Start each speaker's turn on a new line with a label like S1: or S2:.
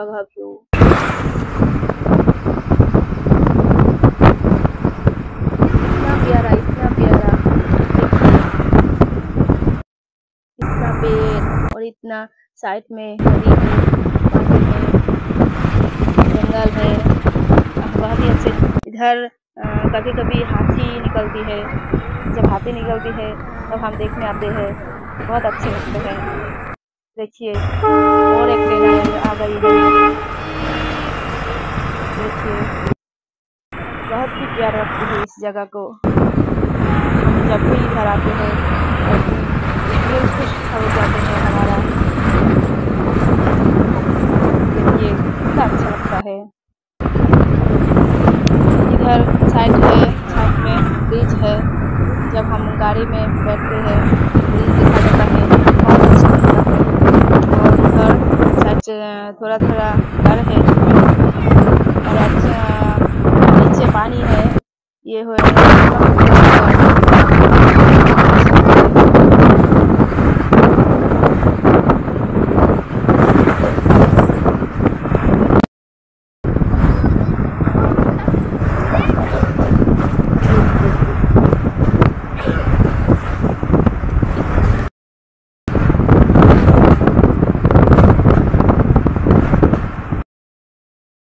S1: Paghapyo. इतना प्यारा, इतना और इतना साइड में हरी जंगल है। बहुत ही अच्छे। इधर कभी कभी हाथी निकलती है, जब हाथी निकलती है, तब हम देखने आते हैं। बहुत अच्छे लगते हैं। देखिए, और एक ट्रेन आ गई है। देखिए, बहुत ही प्यार रखती है इस जगह को। हम जब भी इधर आते हैं खुश हो जाते हैं हमारा। देखिए, कितना अच्छा लगता है। इधर साइड है, साइड में ब्रिज है। जब हम गाड़ी में बैठते हैं, ब्रिज दिखा जाता है बहुत अच्छा लगता है और उधर साइड थोड़ा थोड़ा डर है और अच्छा नीचे पानी है ये हो